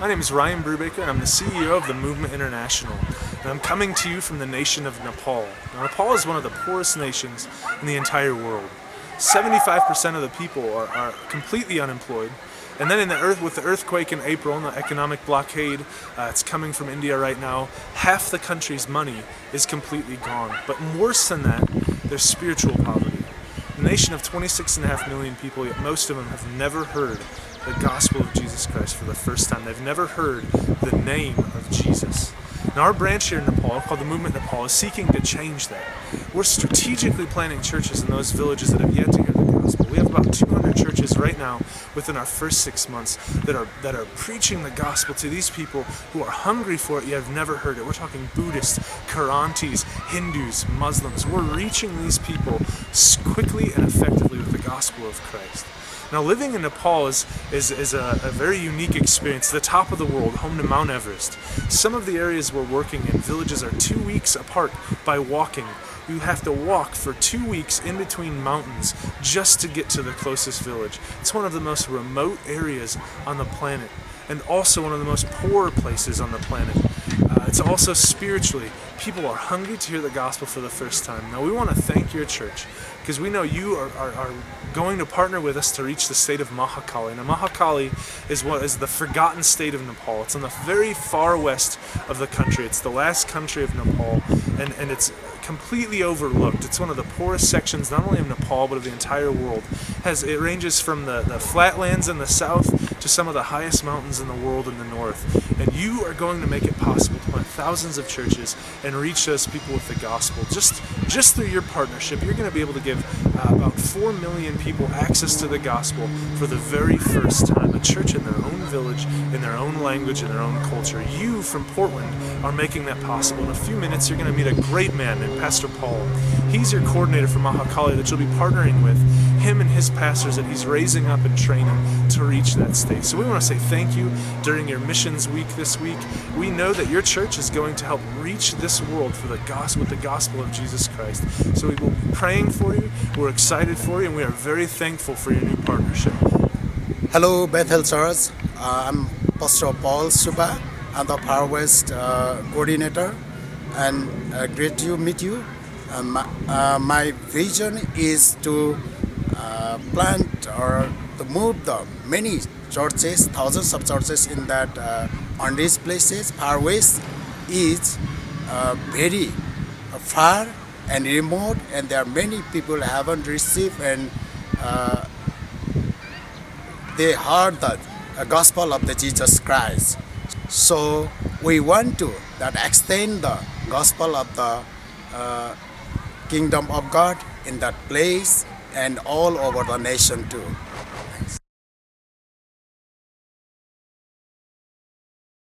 My name is Ryan Brubaker and I'm the CEO of the Movement International. And I'm coming to you from the nation of Nepal. Now, Nepal is one of the poorest nations in the entire world. 75% of the people are, are completely unemployed. And then in the earth, with the earthquake in April and the economic blockade, uh, it's coming from India right now, half the country's money is completely gone. But worse than that, there's spiritual poverty. A nation of 26.5 million people, yet most of them have never heard the gospel of Jesus Christ for the first time. They've never heard the name of Jesus. Now, our branch here in Nepal, called the Movement Nepal, is seeking to change that. We're strategically planting churches in those villages that have yet to hear the gospel. We have about 200 churches right now within our first six months that are that are preaching the gospel to these people who are hungry for it yet have never heard it. We're talking Buddhists, Kirantis, Hindus, Muslims. We're reaching these people quickly and effectively with the gospel of Christ. Now, living in Nepal is, is, is a, a, very unique experience. The top of the world, home to Mount Everest. Some of the areas we're working in, villages are two weeks apart by walking. You have to walk for two weeks in between mountains just to get to the closest village. It's one of the most remote areas on the planet and also one of the most poor places on the planet. Uh, it's also spiritually. People are hungry to hear the gospel for the first time. Now, we want to thank your church because we know you are, are, are, going to partner with us to reach the state of Mahakali. Now, Mahakali is what is the forgotten state of Nepal. It's on the very far west of the country. It's the last country of Nepal, and, and it's completely overlooked. It's one of the poorest sections, not only of Nepal, but of the entire world. It has It ranges from the, the flatlands in the south to some of the highest mountains in the world in the north. And you are going to make it possible to plant thousands of churches and reach those people with the gospel. Just, just through your partnership, you're going to be able to give uh, about 4 million people access to the gospel for the very first time. A church in their own village, in their own language, in their own culture. You from Portland are making that possible. In a few minutes, you're going to meet a great man named Pastor Paul. He's your coordinator for Mahakali that you'll be partnering with, him and his pastors that he's raising up and training to reach that state. So we want to say thank you during your missions week this week. We know that your church is going to help reach this world for the gospel with the gospel of Jesus Christ. So we will be praying for you. We're excited for you, and we are very thankful for your new partnership. Hello, Bethel Church. Uh, I'm Pastor Paul Suba. I'm the Far West uh, coordinator, and uh, great to meet you. My, uh, my, vision is to uh, plant or to move the many churches, thousands of churches in that uh, on these places. Far West is very far and remote, and there are many people haven't received and they heard the gospel of the Jesus Christ. So we want to that extend the gospel of the uh, kingdom of God in that place and all over the nation too.